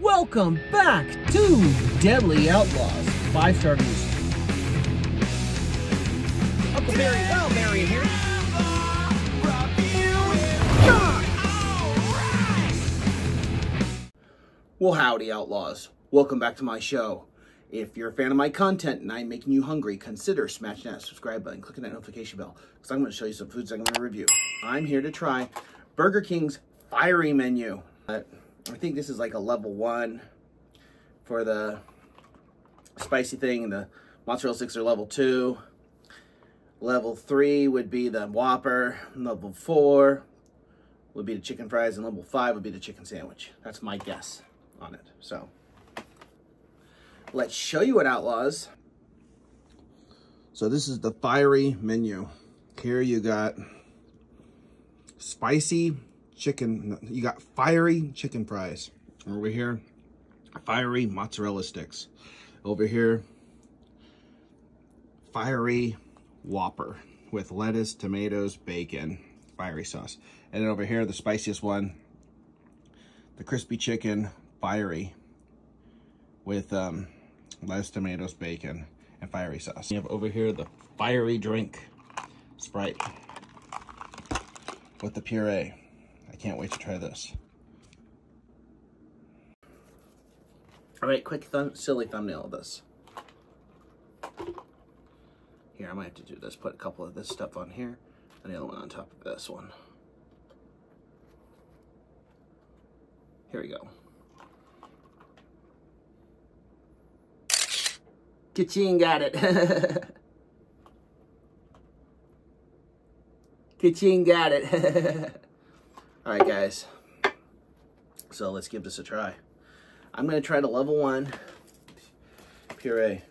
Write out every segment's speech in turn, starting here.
Welcome back to Deadly Outlaws. Five star reviews. Uncle Barry, well, Barry here. Well, howdy, Outlaws. Welcome back to my show. If you're a fan of my content and I'm making you hungry, consider smashing that subscribe button, clicking that notification bell, because I'm going to show you some foods I'm going to review. I'm here to try Burger King's fiery menu. I think this is like a level one for the spicy thing, the mozzarella sticks are level two. Level three would be the Whopper. Level four would be the chicken fries, and level five would be the chicken sandwich. That's my guess on it. So let's show you what Outlaws. So this is the fiery menu. Here you got spicy chicken. You got fiery chicken fries. Over here, fiery mozzarella sticks. Over here, fiery Whopper with lettuce, tomatoes, bacon, fiery sauce. And then over here, the spiciest one, the crispy chicken, fiery, with um, lettuce, tomatoes, bacon, and fiery sauce. You have over here the fiery drink, Sprite, with the puree. I can't wait to try this. All right, quick thumb silly thumbnail of this. Here, I might have to do this. Put a couple of this stuff on here, and the other one on top of this one. Here we go. Kaching got it. Kaching got it. All right, guys. So let's give this a try. I'm going to try the level one puree.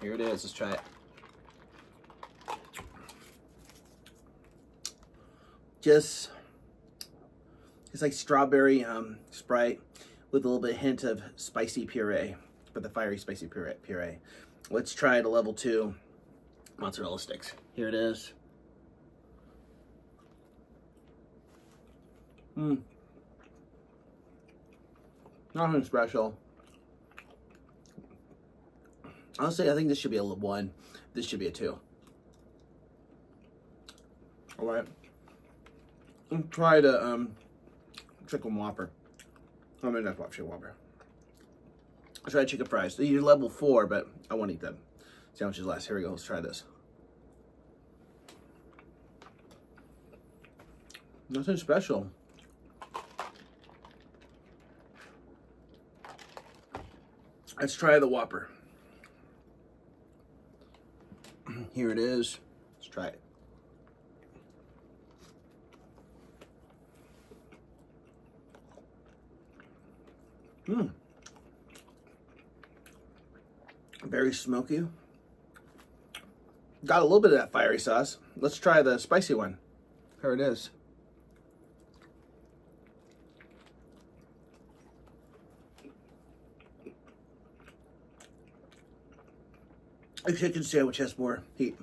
Here it is. Let's try it. Just, it's like strawberry um, Sprite with a little bit hint of spicy puree, but the fiery spicy puree. puree. Let's try the level two mozzarella sticks. Here it is. Mmm. Nothing special. Honestly, I think this should be a one. This should be a two. All right. Let's try the um, chicken whopper. I mean, that's chicken whopper. Let's chicken fries. These are level four, but I won't eat them. Sandwiches last. Here we go. Let's try this. Nothing special. Let's try the Whopper. Here it is. Let's try it. Mmm. Very smoky. Got a little bit of that fiery sauce. Let's try the spicy one. Here it is. A chicken sandwich has more heat.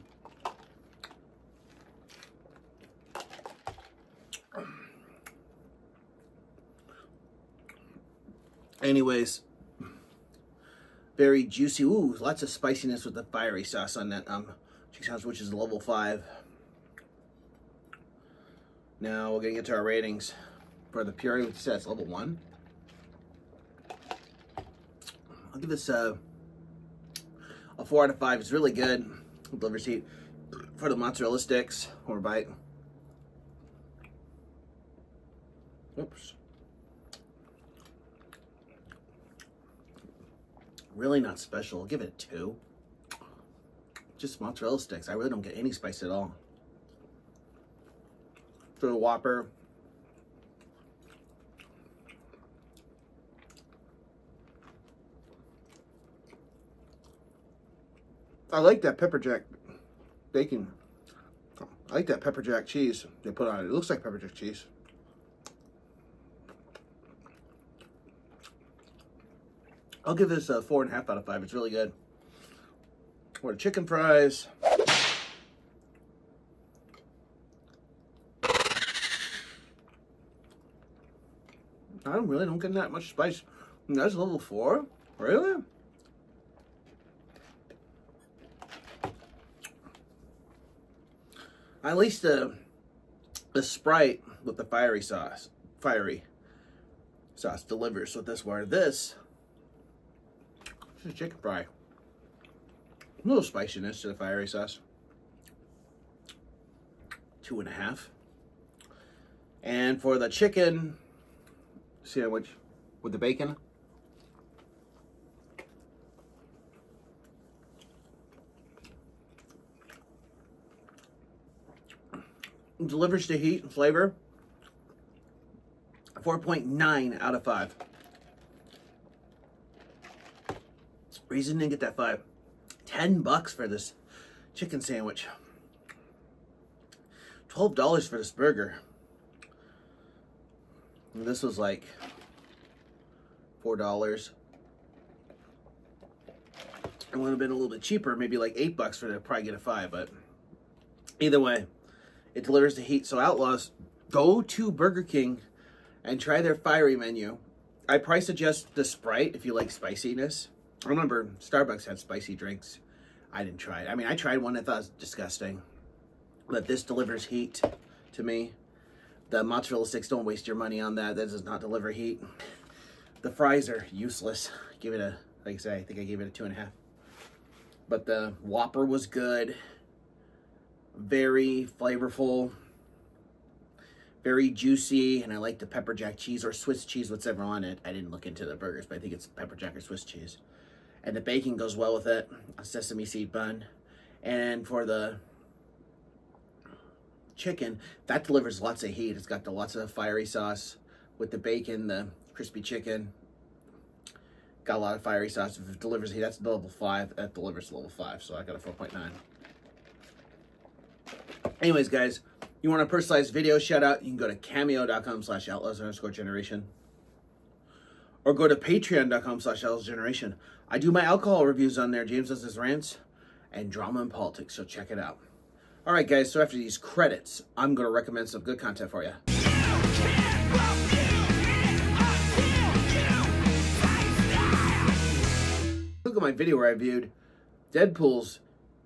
Anyways, very juicy. Ooh, lots of spiciness with the fiery sauce on that um, sandwich, which is level five. Now we're gonna get to our ratings for the puree, which says level one. I'll give this a, a four out of five. It's really good. Liver seat for the mozzarella sticks or bite. Oops. Really not special. I'll give it a two. Just mozzarella sticks. I really don't get any spice at all. For the Whopper, I like that pepper jack bacon. I like that pepper jack cheese they put on it. It looks like pepper jack cheese. I'll give this a four and a half out of five. It's really good. Or chicken fries. I really don't get that much spice. That's level four? Really? At least the, the Sprite with the fiery sauce, fiery sauce delivers with this, one, this this is chicken fry. A little spiciness to the fiery sauce. Two and a half. And for the chicken sandwich with the bacon, delivers the heat and flavor. 4.9 out of 5. Reason didn't get that 5. 10 bucks for this chicken sandwich. $12 for this burger. And this was like $4. It would have been a little bit cheaper, maybe like 8 bucks for to probably get a 5, but either way, it delivers the heat. So Outlaws, go to Burger King and try their fiery menu. I price suggest the Sprite if you like spiciness. I remember Starbucks had spicy drinks. I didn't try it. I mean, I tried one I thought was disgusting. But this delivers heat to me. The mozzarella sticks, don't waste your money on that. That does not deliver heat. The fries are useless. Give it a, like I say, I think I gave it a two and a half. But the Whopper was good very flavorful, very juicy, and I like the pepper jack cheese or Swiss cheese, whatever on it. I didn't look into the burgers, but I think it's pepper jack or Swiss cheese. And the bacon goes well with it, a sesame seed bun. And for the chicken, that delivers lots of heat. It's got the lots of fiery sauce with the bacon, the crispy chicken. Got a lot of fiery sauce. If it delivers heat, that's level 5. That delivers level 5, so I got a 4.9. Anyways, guys, you want a personalized video shout out, you can go to cameo.com slash outlaws underscore generation or go to patreon.com slash generation. I do my alcohol reviews on there. James does his rants and drama and politics, so check it out. All right, guys, so after these credits, I'm going to recommend some good content for you. Look at my video where I reviewed Deadpool's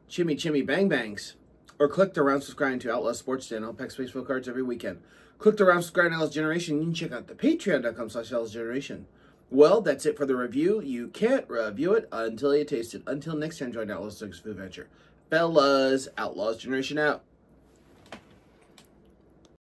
Chimmy Chimmy Bang Bangs or clicked around subscribing to Outlaw Sports Channel. Pack baseball cards every weekend. Clicked around subscribing to Outlaws Generation. You can check out the patreon.com slash Generation. Well, that's it for the review. You can't review it until you taste it. Until next time, join Outlaws Six Food Adventure. Fellas, Outlaws Generation out.